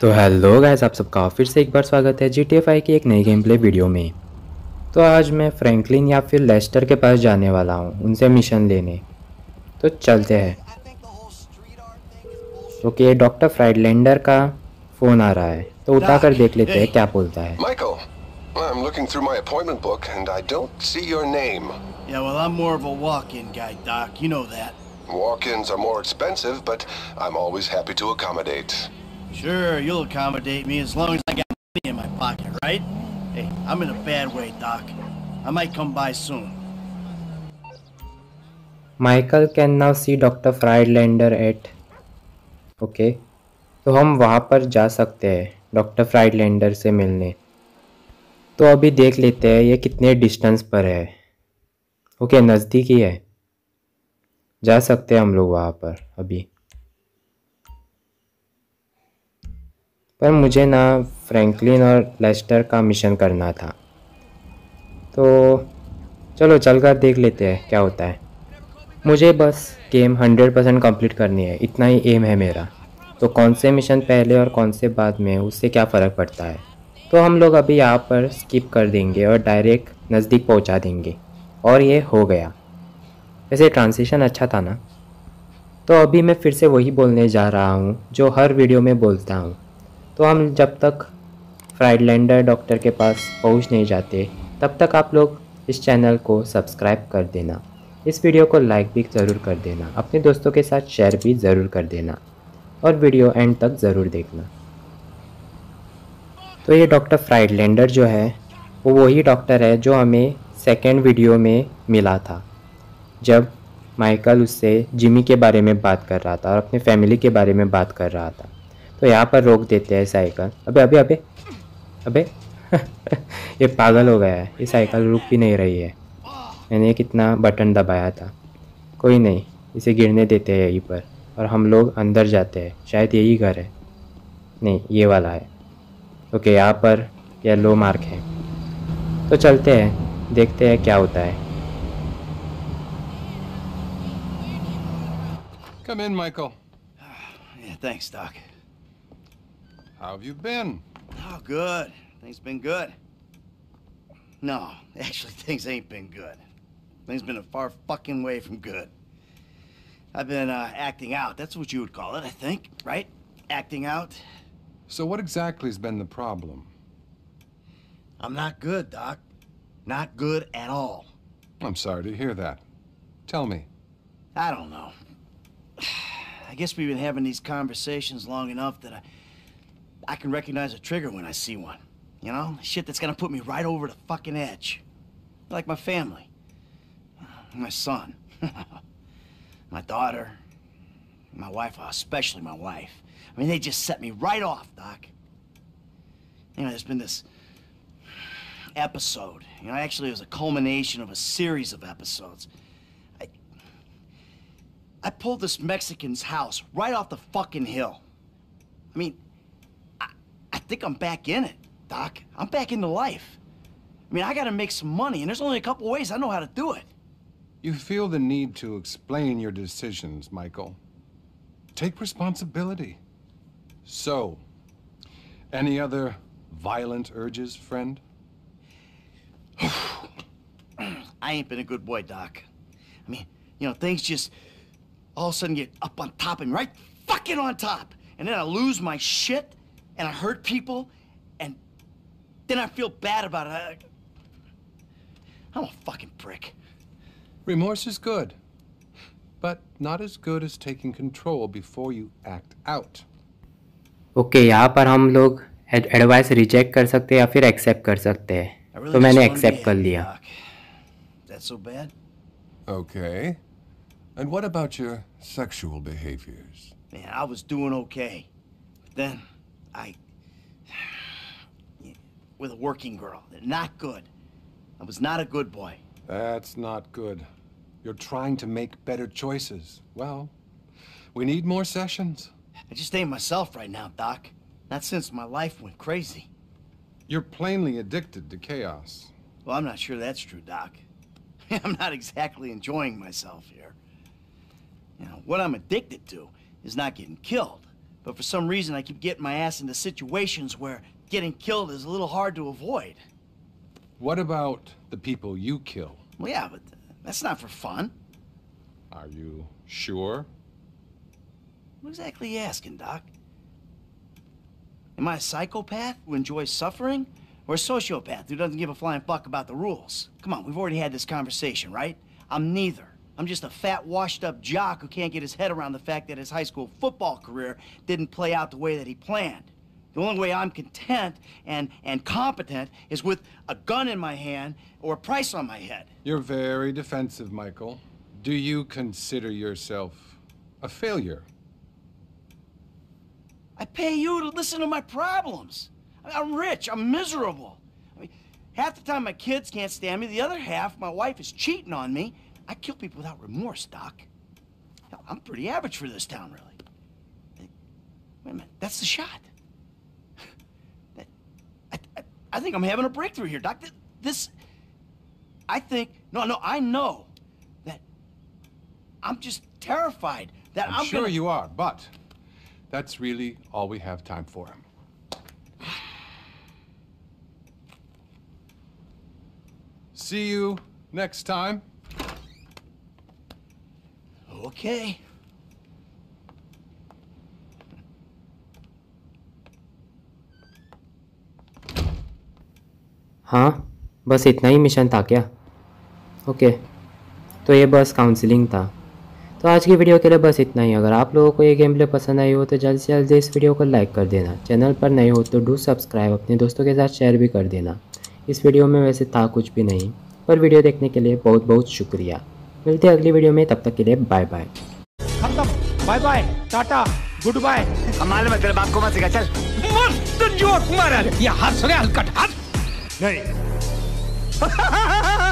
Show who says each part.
Speaker 1: तो hello guys आप सबका फिर से एक बार स्वागत है जी टी की एक नई गेम प्ले वीडियो में तो आज मैं फ्रैंकलिन या फिर लेस्टर के पास जाने वाला हूँ उनसे मिशन लेने तो चलते हैं तो डॉक्टर फ्राइडलैंडर का फ़ोन आ रहा है तो उठाकर देख लेते हैं क्या बोलता है
Speaker 2: I'm looking through my appointment book and I don't see your name.
Speaker 3: Yeah, well, I'm more of a walk-in guy, Doc. You know that.
Speaker 2: Walk-ins are more expensive, but I'm always happy to accommodate.
Speaker 3: Sure, you'll accommodate me as long as I got money in my pocket, right? Hey, I'm in a bad way, Doc. I might come by soon.
Speaker 1: Michael can now see doctor Friedlander at okay तो हम वहाँ पर जा सकते हैं doctor Friedlander से मिलने तो अभी देख लेते हैं ये कितने डिस्टेंस पर है ओके नज़दीक ही है जा सकते हैं हम लोग वहाँ पर अभी पर मुझे ना फ्रैंकलिन और लेस्टर का मिशन करना था। तो चलो चलकर देख लेते हैं क्या होता है। मुझे बस गेम 100 परसेंट कंप्लीट करनी है, इतना ही एम है मेरा। तो कौन से मिशन पहले और कौन से बाद में, उससे क्या फ़र्क पड़ता है। तो हम लोग अभी यहाँ पर स्किप कर देंगे और डायरेक्ट नज़दीक पहुँचा देंगे। और ये हो गया। वैसे ट्रांसिशन अच्छा था ना। तो अभी मैं फिर से वही बोलने जा रहा हूँ, जो हर वीडियो में बोलता हूँ। तो हम जब तक फ्राइडलैंडर डॉक्टर के पास पहुँच नहीं जाते, तब तक आप लोग इस चैनल को सब्सक्राइब कर देना। इस वीडियो को लाइक भी ज़रूर कर देना। अपने दोस्तों के साथ शेयर भी ज़रूर कर देना। और वीडियो एंड तक ज़रूर देखना। तो ये डॉक्टर फ्राइडलैंडर जो है, वो वही डॉक्टर है जो हमें सेकेंड वीडियो में मिला था। जब माइकल उससे जिमी के बारे में बात कर रहा था और अपने फैमिली के बारे में बात कर रहा था। तो यहाँ पर रोक देते हैं साइकिल। अबे अबे अबे अबे ये पागल हो गया है। ये साइकिल रुक भी नहीं रही है। मैंने कितना बटन दबाया था। कोई नहीं इसे गिरने देते हैं यहीं पर। और हम लोग अंदर जाते हैं। शायद यही घर है। नहीं ये वाला है। ओके यहाँ पर येलो मार्क है। तो चलते हैं देखते हैं क्या होता है।
Speaker 4: Come in, Michael.
Speaker 3: Yeah, thanks, Doc.
Speaker 4: How have you been?
Speaker 3: Oh, good. Things been good. No, actually, things ain't been good. Things been a far fucking way from good. I've been uh, acting out. That's what you would call it, I think, right? Acting out.
Speaker 4: So, what exactly has been the problem?
Speaker 3: I'm not good, Doc. Not good at all.
Speaker 4: I'm sorry to hear that. Tell me.
Speaker 3: I don't know. I guess we've been having these conversations long enough that I, I can recognize a trigger when I see one. You know, shit that's gonna put me right over the fucking edge. Like my family, my son, my daughter, my wife, uh, especially my wife. I mean, they just set me right off, Doc. You know, there's been this episode. You know, actually, it was a culmination of a series of episodes. I, I pulled this Mexican's house right off the fucking hill. I mean, think I'm back in it, Doc. I'm back into life. I mean, I gotta make some money, and there's only a couple ways I know how to do it.
Speaker 4: You feel the need to explain your decisions, Michael. Take responsibility. So, any other violent urges, friend?
Speaker 3: I ain't been a good boy, Doc. I mean, you know, things just all of a sudden get up on top of me, right fucking on top. And then I lose my shit, and I hurt people, and then I feel bad about it. I, I'm a fucking prick.
Speaker 4: Remorse is good, but not as good as taking control before you act out.
Speaker 1: Okay यहाँ पर हम लोग advice reject कर सकते हैं या फिर accept कर सकते
Speaker 3: I
Speaker 1: हैं
Speaker 3: really
Speaker 1: तो
Speaker 3: just
Speaker 1: मैंने
Speaker 3: wanted to
Speaker 1: एक्सेप्ट कर
Speaker 3: end it,
Speaker 1: लिया
Speaker 3: Doc. That so bad?
Speaker 4: Okay. And what about your sexual behaviors?
Speaker 3: Man, I was doing okay. But then, I... With a working girl. Not good. I was not a good boy.
Speaker 4: That's not good. You're trying to make better choices. Well, we need more sessions.
Speaker 3: I just ain't myself right now, Doc. Not since my life went crazy.
Speaker 4: You're plainly addicted to chaos.
Speaker 3: Well, I'm not sure that's true, Doc. I'm not exactly enjoying myself here. You know, what I'm addicted to is not getting killed. But for some reason, I keep getting my ass into situations where getting killed is a little hard to avoid.
Speaker 4: What about the people you kill?
Speaker 3: Well, yeah, but that's not for fun.
Speaker 4: Are you sure?
Speaker 3: What exactly are you asking, Doc? Am I a psychopath who enjoys suffering? Or a sociopath who doesn't give a flying fuck about the rules? Come on, we've already had this conversation, right? I'm neither. I'm just a fat, washed up jock who can't get his head around the fact that his high school football career didn't play out the way that he planned. The only way I'm content and, and competent is with a gun in my hand or a price on my head.
Speaker 4: You're very defensive, Michael. Do you consider yourself a failure?
Speaker 3: I pay you to listen to my problems. I'm rich, I'm miserable. I mean, half the time my kids can't stand me, the other half, my wife is cheating on me. I kill people without remorse, Doc. Hell, I'm pretty average for this town, really. Wait a minute, that's the shot. That- I, I, I think I'm having a breakthrough here, Doc. Th- This, I think, no, no, I know that I'm just terrified that I'm,
Speaker 4: I'm, sure
Speaker 3: gonna...
Speaker 4: you are, but that's really all we have time for. See you next time.
Speaker 3: Okay.
Speaker 1: हाँ बस इतना ही mission था क्या? Okay तो ये बस counselling था। तो आज की वीडियो के लिए बस इतना ही। अगर आप लोगों को ये गेम प्ले पसंद आई हो तो जल्द से जल्द इस वीडियो को लाइक कर देना। चैनल पर नए हो तो डू सब्सक्राइब अपने दोस्तों के साथ शेयर भी कर देना। इस वीडियो में वैसे था कुछ भी नहीं, पर वीडियो देखने के लिए बहुत बहुत शुक्रिया। मिलते हैं अगली वीडियो में तब तक के लिए बाय बाय
Speaker 5: खत्म. Bye bye tata good bye
Speaker 3: कमाल में है तेरे बाप को मत सिखा चल.
Speaker 5: मस्त जोक मारा ये हाथ सुने हल्का हाथ.
Speaker 3: नहीं.